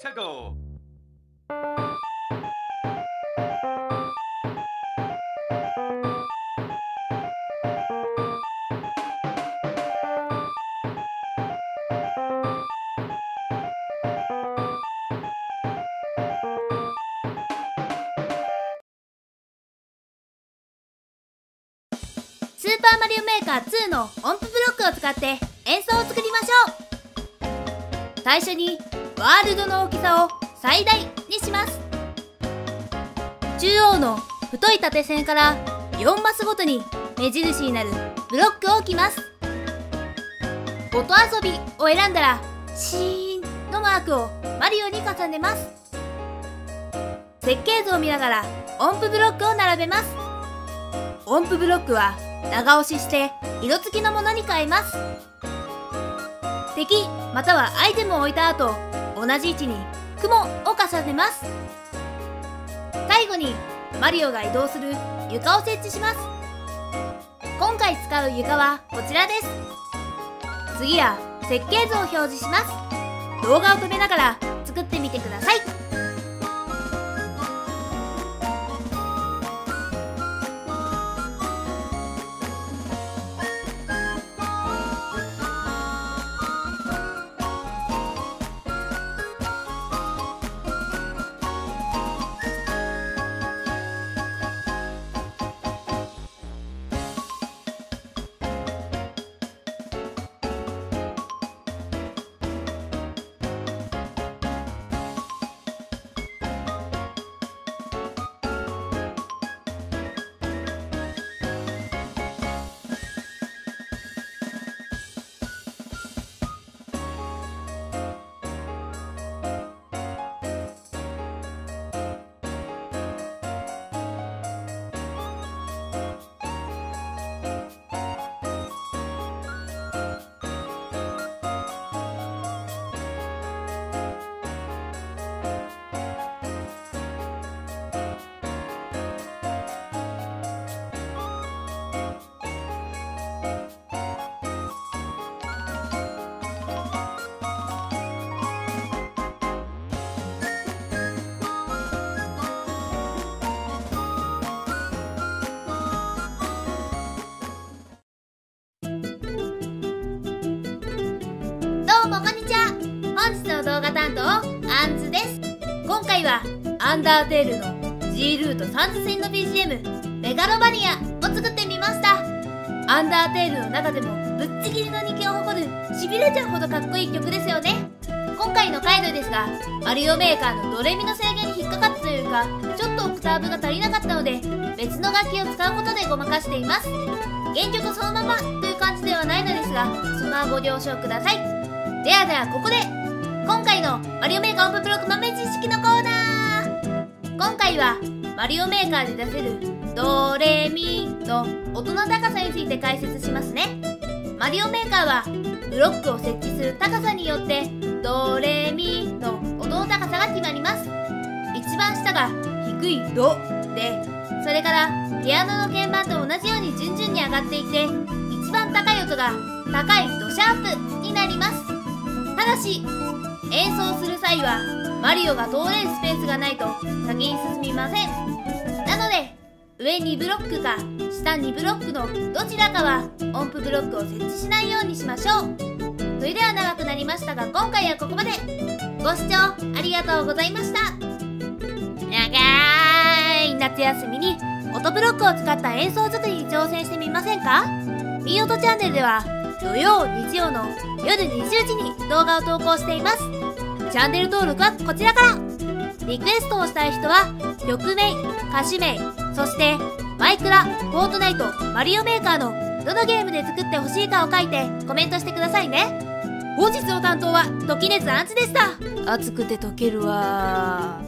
to スーパーマリオメーカー2の音符ブロックを使って演奏を作りましょう。最初にワールドの大きさを最大にします。中央の太い縦線から4マスごとに目印になるブロックを置きます。音遊びを選んだらシーンのマークをマリオに重ねます。設計図を見ながら音符ブロックを並べます。音符ブロックは長押しして色付きのものに変えます。敵またはアイテムを置いた後同じ位置に雲を重ねます。最後にマリオが移動する床を設置します。今回使う床はこちらです。次は設計図を表示します。動画を止めながら作ってみてください。こんにちは。本日の動画担当アンズです。今回はアンダーテールの G ルート三次戦の BGM メガロバニアを作ってみました。アンダーテールの中でもぶっちぎりの人気を誇るしびれちゃうほどかっこいい曲ですよね。今回の回路ですがマリオメーカーのドレミの制限に引っかかったというかちょっとオクターブが足りなかったので別の楽器を使うことでごまかしています。原曲そのままという感じではないのですがそのはご了承ください。ではではここで今回のマリオメーカーオープンブロック豆知識のコーナー。今回はマリオメーカーで出せるドレミの音の高さについて解説しますね。マリオメーカーはブロックを設置する高さによってドレミの音の高さが決まります。一番下が低いドでそれからピアノの鍵盤と同じように順々に上がっていて一番高い音が高いドシャープになります。ただし演奏する際はマリオが通れるスペースがないと先に進みません。なので上2ブロックか下2ブロックのどちらかは音符ブロックを設置しないようにしましょう。それでは長くなりましたが今回はここまで。ご視聴ありがとうございました。長い。夏休みに音ブロックを使った演奏作りに挑戦してみませんか？B 音チャンネルでは土曜日曜の夜20時に動画を投稿しています。チャンネル登録はこちらから。リクエストをしたい人は曲名歌手名そしてマイクラフォートナイトマリオメーカーのどのゲームで作ってほしいかを書いてコメントしてくださいね。本日の担当は時熱アンツでした。熱くて溶けるわ